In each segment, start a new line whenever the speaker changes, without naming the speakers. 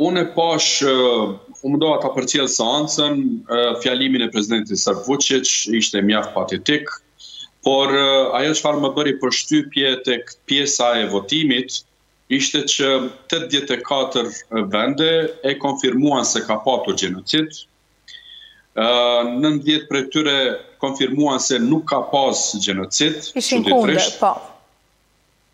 Unë e pashë, u mundova ta përcjell seancën, fjalimin e presidentit serb Vuçiç, ishte mjaft patetik, por ajo çfarë më bëri përshtypje tek pjesa e votimit, ishte që 84 vende e konfirmuan se ka patur gjenocid, 19 prej tyre konfirmuan se nuk ka pas gjenocid, çuditërisht.
Ishin kundër, po.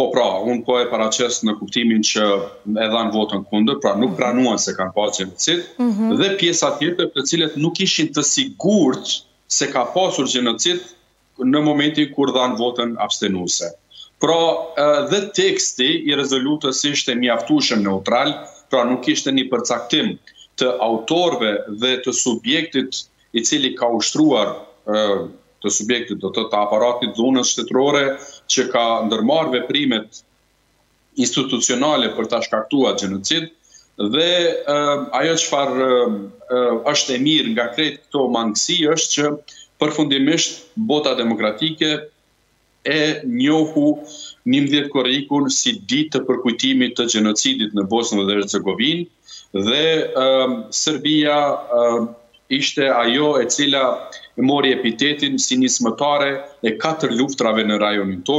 Po pra, unë po e paraqes në kuptimin që e dhanë votën kundër, pra nuk pranuan se kanë pas gjenocid, mhm. dhe pjesa tjetër të cilët nuk ishin të sigurt se ka pasur gjenocid në momentin kur dhanë votën abstenuse. Pra dhe teksti i rezolutës ishte mjaftueshëm neutral, pra nuk ishte një përcaktim të autorëve dhe të subjektit i cili ka ushtruar të subjektit, do të të aparatit dhunës shtetërore që ka ndërmarrë veprimet institucionale për të shkaktuar gjenocid, dhe ajo çfarë është e mirë nga krejt këto mangësi është që përfundimisht bota demokratike e njohu njëmbëdhjetë korrikun si Ditë të Përkujtimit të Gjenocidit në Bosnje dhe Hercegovinë dhe Serbia ishte ajo e cila mori epitetin si nismëtare e katër luftrave në rajonin tonë.